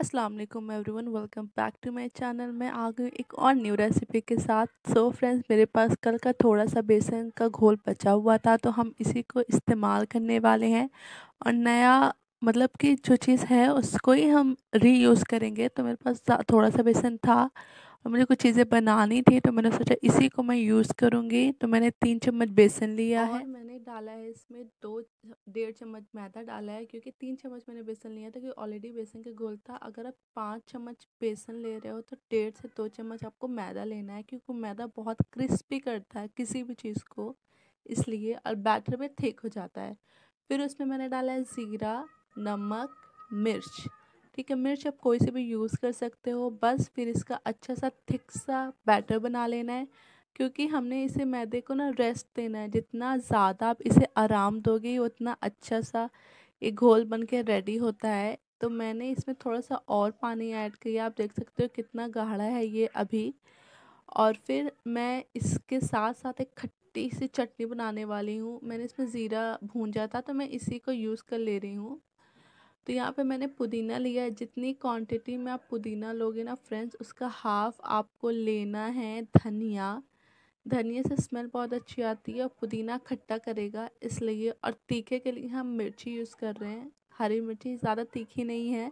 अस्सलाम वालेकुम everyone, welcome back to my channel. मैं आ गई एक और न्यू रेसिपी के साथ। सो so फ्रेंड्स मेरे पास कल का थोड़ा सा बेसन का घोल बचा हुआ था तो हम इसी को इस्तेमाल करने वाले हैं। और नया मतलब कि जो चीज़ है, उसको ही हम रीयूज़ करेंगे। तो मेरे पास थोड़ा सा बेसन था। मुझे कुछ चीज़ें बनानी थी तो मैंने सोचा इसी को मैं यूज़ करूँगी। तो मैंने तीन चम्मच बेसन लिया है। मैंने डाला है इसमें दो डेढ़ चम्मच मैदा डाला है क्योंकि तीन चम्मच मैंने बेसन लिया था क्योंकि ऑलरेडी बेसन का घोल था। अगर आप पाँच चम्मच बेसन ले रहे हो तो डेढ़ से दो चम्मच आपको मैदा लेना है क्योंकि मैदा बहुत क्रिस्पी करता है किसी भी चीज़ को इसलिए और बैटर में थिक हो जाता है। फिर उसमें मैंने डाला है ज़ीरा नमक मिर्च। ठीक है मिर्च आप कोई से भी यूज़ कर सकते हो, बस फिर इसका अच्छा सा थिक सा बैटर बना लेना है। क्योंकि हमने इसे मैदे को ना रेस्ट देना है। जितना ज़्यादा आप इसे आराम दोगे, उतना अच्छा सा एक घोल बन के रेडी होता है। तो मैंने इसमें थोड़ा सा और पानी ऐड किया। आप देख सकते हो कितना गाढ़ा है ये अभी। और फिर मैं इसके साथ साथ एक खट्टी सी चटनी बनाने वाली हूँ। मैंने इसमें ज़ीरा भूंजा था तो मैं इसी को यूज़ कर ले रही हूँ। तो यहाँ पे मैंने पुदीना लिया है। जितनी क्वांटिटी में आप पुदीना लोगे ना फ्रेंड्स उसका हाफ़ आपको लेना है धनिया। धनिया से स्मेल बहुत अच्छी आती है और पुदीना खट्टा करेगा इसलिए और तीखे के लिए हम मिर्ची यूज़ कर रहे हैं। हरी मिर्ची ज़्यादा तीखी नहीं है।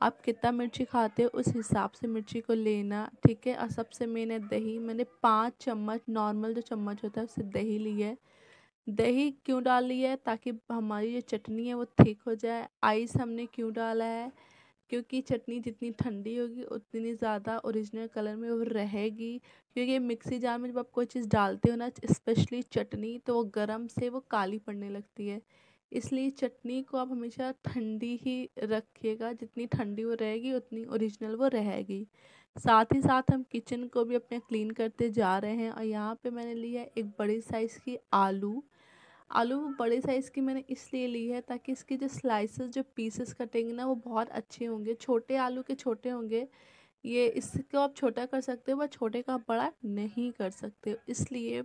आप कितना मिर्ची खाते हो उस हिसाब से मिर्ची को लेना, ठीक है? और सबसे मेन है दही। मैंने पाँच चम्मच नॉर्मल जो चम्मच होता है उससे दही ली है। दही क्यों डाल ली है ताकि हमारी जो चटनी है वो थिक हो जाए? आइस हमने क्यों डाला है? क्योंकि चटनी जितनी ठंडी होगी, उतनी ज़्यादा ओरिजिनल कलर में वो रहेगी। क्योंकि मिक्सी जार में जब आप कोई चीज़ डालते हो ना, स्पेशली चटनी तो वो गर्म से वो काली पड़ने लगती है। इसलिए चटनी को आप हमेशा ठंडी ही रखिएगा। जितनी ठंडी वो रहेगी, उतनी ओरिजिनल वो रहेगी। साथ ही साथ हम किचन को भी अपने क्लीन करते जा रहे हैं। और यहाँ पे मैंने लिया एक बड़ी साइज़ की आलू। आलू बड़े साइज़ की मैंने इसलिए ली है ताकि इसके जो स्लाइसेस जो पीसेस कटेंगे ना, वो बहुत अच्छे होंगे। छोटे आलू के छोटे होंगे। ये इसको आप छोटा कर सकते हो बट छोटे का बड़ा नहीं कर सकते। इसलिए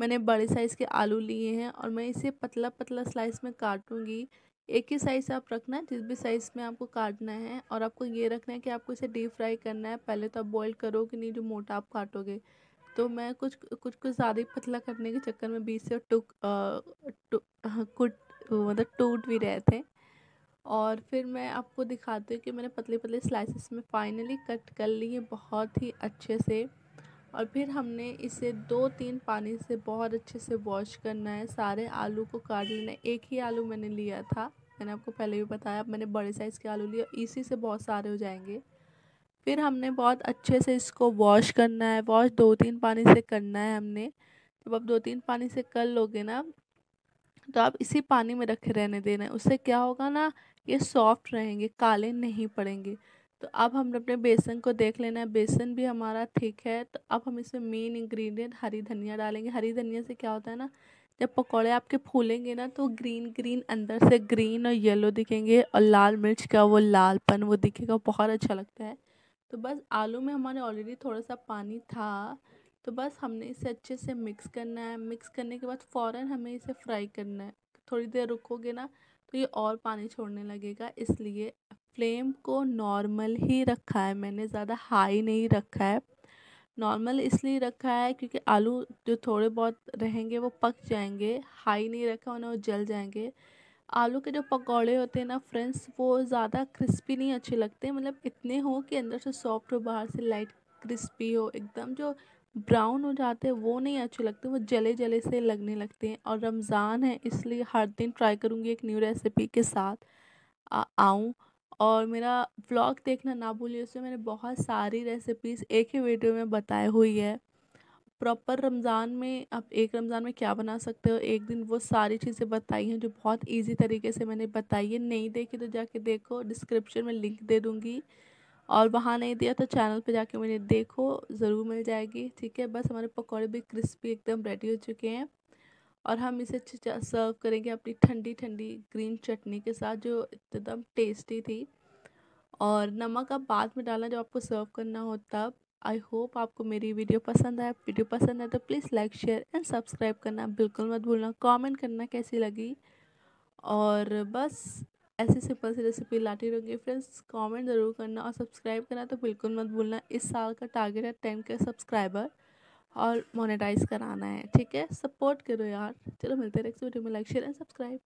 मैंने बड़े साइज़ के आलू लिए हैं और मैं इसे पतला पतला स्लाइस में काटूँगी। एक ही साइज़ आप रखना, जिस भी साइज़ में आपको काटना है। और आपको ये रखना है कि आपको इसे डीप फ्राई करना है। पहले तो आप बॉईल करो कि नहीं, जो मोटा आप काटोगे। तो मैं कुछ कुछ कुछ ज़्यादा ही पतला करने के चक्कर में बीच से टुक कुट मतलब टूट भी रहे थे। और फिर मैं आपको दिखाती हूँ कि मैंने पतले पतले स्लाइसेस में फाइनली कट कर लिए बहुत ही अच्छे से। और फिर हमने इसे दो तीन पानी से बहुत अच्छे से वॉश करना है। सारे आलू को काट लेना है। एक ही आलू मैंने लिया था। मैंने आपको पहले भी बताया अब मैंने बड़े साइज़ के आलू लिए, इसी से बहुत सारे हो जाएँगे। फिर हमने बहुत अच्छे से इसको वॉश करना है वॉश दो तीन पानी से करना है हमने। जब आप दो तीन पानी से कर लोगे ना तो आप इसी पानी में रखे रहने देना है। उससे क्या होगा ना, ये सॉफ्ट रहेंगे, काले नहीं पड़ेंगे। तो अब हम अपने बेसन को देख लेना है। बेसन भी हमारा ठीक है तो अब हम इसमें मेन इंग्रेडिएंट हरी धनिया डालेंगे। हरी धनिया से क्या होता है ना, जब पकौड़े आपके फूलेंगे ना तो ग्रीन ग्रीन अंदर से ग्रीन और येलो दिखेंगे और लाल मिर्च का वो लालपन वो दिखेगा बहुत अच्छा लगता है। तो बस आलू में हमारे ऑलरेडी थोड़ा सा पानी था तो बस हमने इसे अच्छे से मिक्स करना है। मिक्स करने के बाद फ़ौर हमें इसे फ्राई करना है। थोड़ी देर रुकोगे ना तो ये और पानी छोड़ने लगेगा। इसलिए फ्लेम को नॉर्मल ही रखा है मैंने, ज़्यादा हाई नहीं रखा है। नॉर्मल इसलिए रखा है क्योंकि आलू जो थोड़े बहुत रहेंगे वो पक जाएँगे। हाई नहीं रखा उन्हें वो जल जाएँगे। आलू के जो पकौड़े होते हैं ना फ्रेंड्स वो ज़्यादा क्रिस्पी नहीं, अच्छे लगते। मतलब इतने हो कि अंदर से सॉफ्ट हो, बाहर से लाइट क्रिस्पी हो, एकदम जो ब्राउन हो जाते हैं, वो नहीं अच्छे लगते, वो जले जले से लगने लगते हैं। और रमज़ान है, इसलिए हर दिन ट्राई करूँगी एक न्यू रेसिपी के साथ। आऊँ। और मेरा व्लॉग देखना ना भूलिए, उसमें मैंने बहुत सारी रेसिपीज़ एक ही वीडियो में बताई हुई है। प्रॉपर रमज़ान में आप एक रमज़ान में क्या बना सकते हो? एक दिन वो सारी चीज़ें बताई हैं जो बहुत इजी तरीके से मैंने बताई है। नहीं देखी तो जाके देखो डिस्क्रिप्शन में लिंक दे दूँगी। और वहाँ नहीं दिया तो चैनल पे जाके मैंने देखो, ज़रूर मिल जाएगी, ठीक है? बस हमारे पकौड़े भी क्रिस्पी एकदम रेडी हो चुके हैं। और हम इसे सर्व करेंगे अपनी ठंडी ठंडी ग्रीन चटनी के साथ, जो एकदम टेस्टी थी। और नमक आप बाद में डालना जब आपको सर्व करना हो तब। आई होप आपको मेरी वीडियो पसंद आए। वीडियो पसंद है तो please like share and subscribe करना बिल्कुल मत भूलना। कमेंट करना कैसी लगी? और बस, ऐसी सिंपल सी रेसिपी लाती रहूँगी। फ्रेंड्स कमेंट ज़रूर करना और सब्सक्राइब करना तो बिल्कुल मत भूलना। इस साल का टारगेट है टेन के सब्सक्राइबर और मोनेटाइज कराना है, ठीक है? सपोर्ट करो यार। चलो मिलते हैं नेक्स्ट वीडियो में। Like share and subscribe